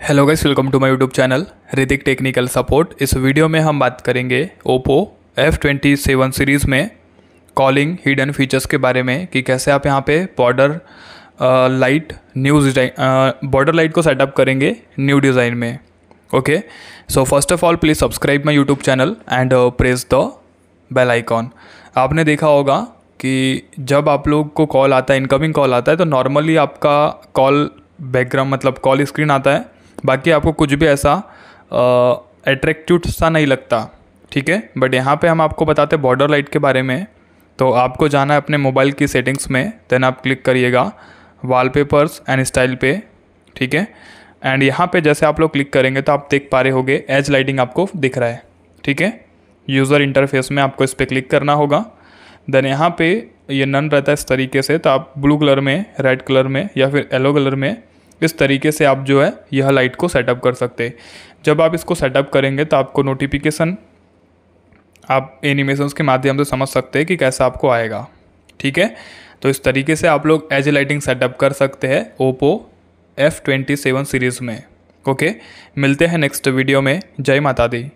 Hello guys welcome to my YouTube channel Hrithik technical support इस video में हम बात करेंगे Oppo F twenty seven series में कॉलिंग हिडन फीचर्स के बारे में, कि कैसे आप यहाँ पे border light new design border light को सेटअप करेंगे न्यू डिज़ाइन में okay so first of all please subscribe my YouTube channel and press the bell icon आपने देखा होगा कि जब आप लोग को कॉल आता है इनकमिंग कॉल आता है तो नॉर्मली आपका कॉल बैकग्राउंड मतलब कॉल स्क्रीन आता है बाकी आपको कुछ भी ऐसा अट्रैक्टिव सा नहीं लगता, ठीक है? बट यहाँ पे हम आपको बताते बॉर्डर लाइट के बारे में। तो आपको जाना है अपने मोबाइल की सेटिंग्स में देन आप क्लिक करिएगा वॉलपेपर्स एंड स्टाइल पे, ठीक है? एंड यहाँ पे जैसे आप लोग क्लिक करेंगे तो आप देख पा रहे होगे एज लाइटिंग आपको दिख रहा है, ठीक है? यूज़र इंटरफेस में आपको इस पर क्लिक करना होगा। देन यहाँ पे ये नन रहता है इस तरीके से तो आप ब्लू कलर में रेड कलर में या फिर येलो कलर में इस तरीके से आप जो है यह लाइट को सेटअप कर सकते जब आप इसको सेटअप करेंगे तो आपको नोटिफिकेशन आप एनिमेशन के माध्यम से समझ सकते हैं कि कैसा आपको आएगा। ठीक है? तो इस तरीके से आप लोग एज लाइटिंग सेटअप कर सकते हैं Oppo F twenty seven series में। ओके? मिलते हैं नेक्स्ट वीडियो में। जय माता दी।